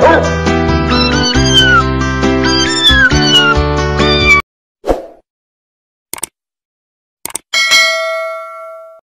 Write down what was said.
ワ。